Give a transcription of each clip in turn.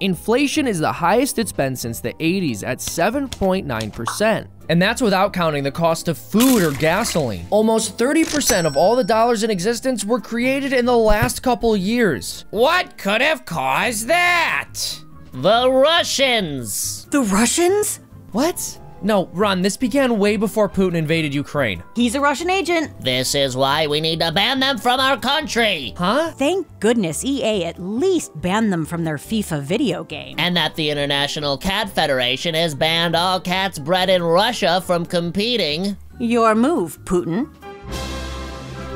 Inflation is the highest it's been since the 80s at 7.9%. And that's without counting the cost of food or gasoline. Almost 30% of all the dollars in existence were created in the last couple years. What could have caused that? The Russians. The Russians? What? No, Ron, this began way before Putin invaded Ukraine. He's a Russian agent. This is why we need to ban them from our country. Huh? Thank goodness EA at least banned them from their FIFA video game. And that the International Cat Federation has banned all cats bred in Russia from competing. Your move, Putin.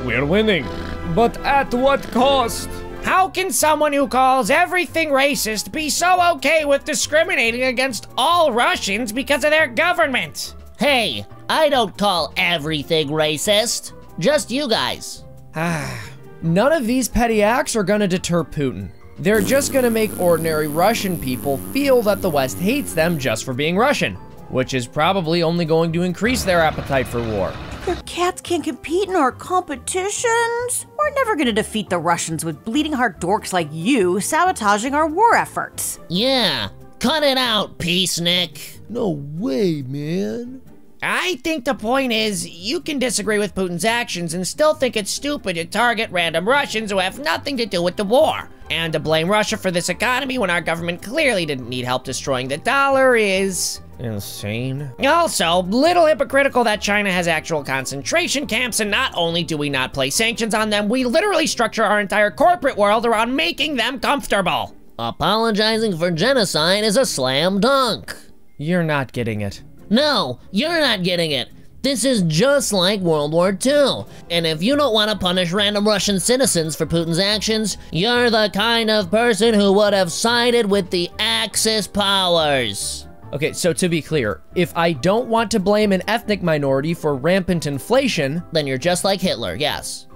We're winning. But at what cost? How can someone who calls everything racist be so okay with discriminating against all Russians because of their government? Hey, I don't call everything racist. Just you guys. None of these petty acts are gonna deter Putin. They're just gonna make ordinary Russian people feel that the West hates them just for being Russian, which is probably only going to increase their appetite for war. Their cats can't compete in our competitions. We're never gonna defeat the Russians with bleeding heart dorks like you sabotaging our war efforts. Yeah, cut it out, Peacenik. No way, man. I think the point is, you can disagree with Putin's actions and still think it's stupid to target random Russians who have nothing to do with the war. And to blame Russia for this economy when our government clearly didn't need help destroying the dollar is... Insane. Also, little hypocritical that China has actual concentration camps, and not only do we not place sanctions on them, we literally structure our entire corporate world around making them comfortable. Apologizing for genocide is a slam dunk. You're not getting it. No, you're not getting it. This is just like World War II. And if you don't want to punish random Russian citizens for Putin's actions, you're the kind of person who would have sided with the Axis powers. Okay, so to be clear, if I don't want to blame an ethnic minority for rampant inflation, Then you're just like Hitler, yes.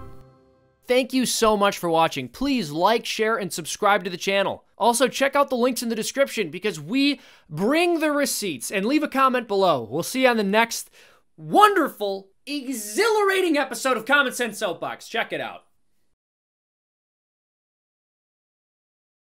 Thank you so much for watching. Please like, share, and subscribe to the channel. Also, check out the links in the description because we bring the receipts and leave a comment below. We'll see you on the next wonderful, exhilarating episode of Common Sense Soapbox. Check it out.